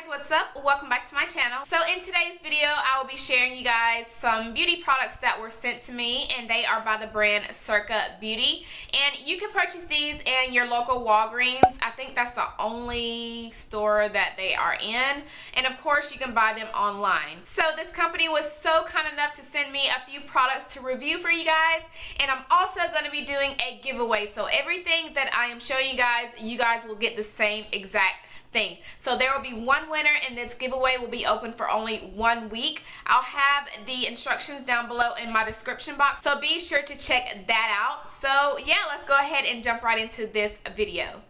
guys, what's up? Welcome back to my channel. So in today's video, I will be sharing you guys some beauty products that were sent to me and they are by the brand Circa Beauty. And you can purchase these in your local Walgreens. I think that's the only store that they are in. And of course, you can buy them online. So this company was so kind enough to send me a few products to review for you guys. And I'm also going to be doing a giveaway. So everything that I am showing you guys, you guys will get the same exact thing. So there will be one winner and this giveaway will be open for only one week. I'll have the instructions down below in my description box. So be sure to check that out. So yeah, let's go ahead and jump right into this video.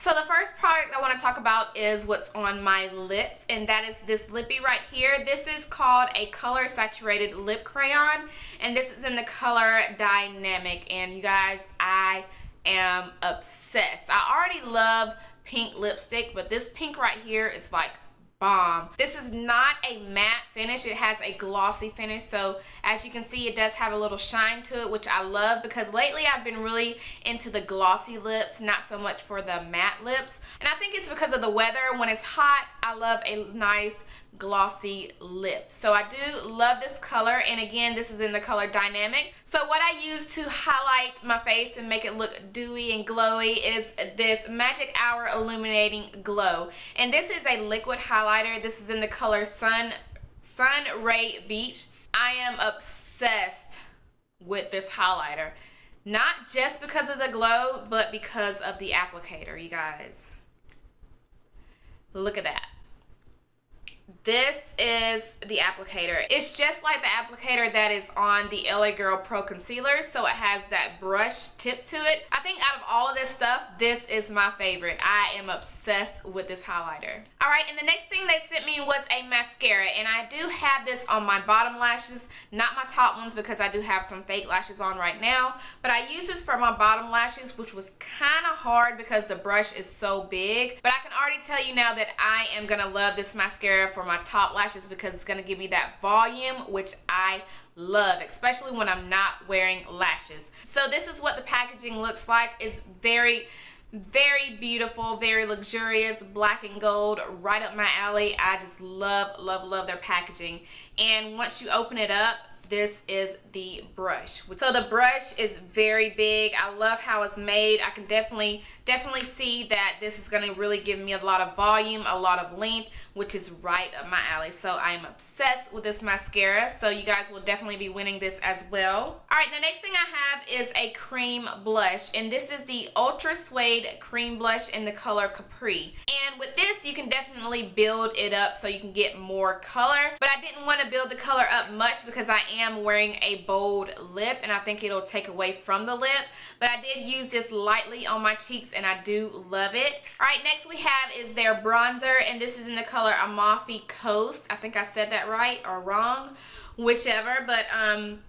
So the first product I want to talk about is what's on my lips and that is this lippy right here. This is called a color saturated lip crayon and this is in the color Dynamic and you guys I am obsessed. I already love pink lipstick but this pink right here is like bomb. This is not a matte finish. It has a glossy finish. So as you can see, it does have a little shine to it, which I love because lately I've been really into the glossy lips, not so much for the matte lips. And I think it's because of the weather. When it's hot, I love a nice glossy lip. So I do love this color and again this is in the color Dynamic. So what I use to highlight my face and make it look dewy and glowy is this Magic Hour Illuminating Glow. And this is a liquid highlighter. This is in the color Sun, Sun Ray Beach. I am obsessed with this highlighter. Not just because of the glow, but because of the applicator, you guys. Look at that. This is the applicator. It's just like the applicator that is on the LA Girl Pro Concealer, so it has that brush tip to it. I think out of all of this stuff, this is my favorite. I am obsessed with this highlighter. All right, and the next thing they sent me was a mascara, and I do have this on my bottom lashes, not my top ones because I do have some fake lashes on right now, but I use this for my bottom lashes, which was kind of hard because the brush is so big, but I can already tell you now that I am going to love this mascara for my top lashes because it's going to give me that volume, which I love, especially when I'm not wearing lashes. So this is what the packaging looks like. It's very very beautiful very luxurious black and gold right up my alley i just love love love their packaging and once you open it up this is the brush. So the brush is very big. I love how it's made. I can definitely, definitely see that this is gonna really give me a lot of volume, a lot of length, which is right up my alley. So I am obsessed with this mascara. So you guys will definitely be winning this as well. All right, the next thing I have is a cream blush. And this is the Ultra Suede Cream Blush in the color Capri. And with this, you can definitely build it up so you can get more color. But I didn't want to build the color up much because I am wearing a bold lip and I think it'll take away from the lip. But I did use this lightly on my cheeks and I do love it. Alright, next we have is their bronzer and this is in the color Amalfi Coast. I think I said that right or wrong, whichever. But um,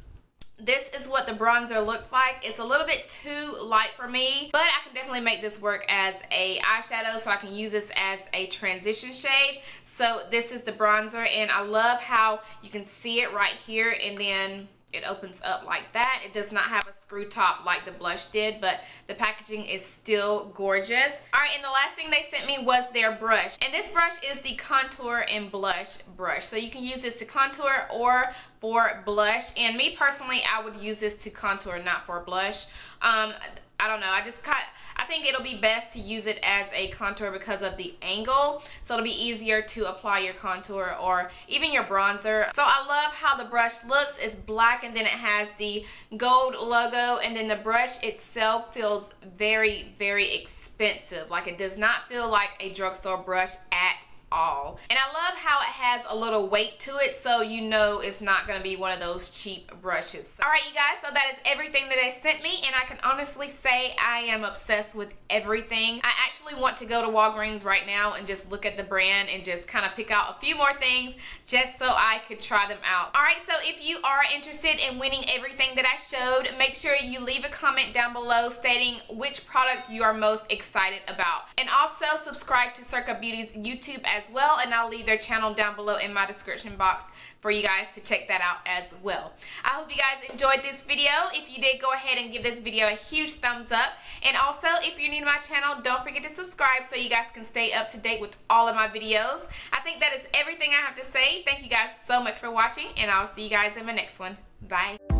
this is what the bronzer looks like. It's a little bit too light for me, but I can definitely make this work as a eyeshadow so I can use this as a transition shade. So this is the bronzer and I love how you can see it right here and then it opens up like that. It does not have a screw top like the blush did, but the packaging is still gorgeous. All right, and the last thing they sent me was their brush. And this brush is the contour and blush brush. So you can use this to contour or for blush. And me personally, I would use this to contour, not for blush. Um, I don't know. I just cut. I think it'll be best to use it as a contour because of the angle. So it'll be easier to apply your contour or even your bronzer. So I love how the brush looks. It's black and then it has the gold logo and then the brush itself feels very, very expensive. Like it does not feel like a drugstore brush at all. And I love how it has a little weight to it so you know it's not going to be one of those cheap brushes. Alright you guys, so that is everything that they sent me and I can honestly say I am obsessed with everything. I actually want to go to Walgreens right now and just look at the brand and just kind of pick out a few more things just so I could try them out. Alright, so if you are interested in winning everything that I showed, make sure you leave a comment down below stating which product you are most excited about. And also subscribe to Circa Beauty's YouTube as as well and I'll leave their channel down below in my description box for you guys to check that out as well. I hope you guys enjoyed this video. If you did, go ahead and give this video a huge thumbs up. And also, if you're new to my channel, don't forget to subscribe so you guys can stay up to date with all of my videos. I think that is everything I have to say. Thank you guys so much for watching, and I'll see you guys in my next one. Bye.